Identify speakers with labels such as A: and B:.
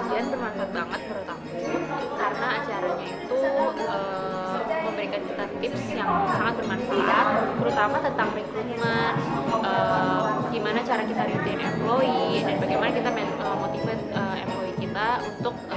A: kajian bermanfaat banget menurut aku. Karena acaranya itu e, memberikan kita tips yang sangat bermanfaat terutama tentang rekrutmen e, gimana cara kita retain employee dan bagaimana kita eh, motivate employee kita untuk e,